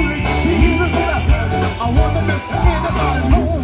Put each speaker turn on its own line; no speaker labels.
only I wanna be in home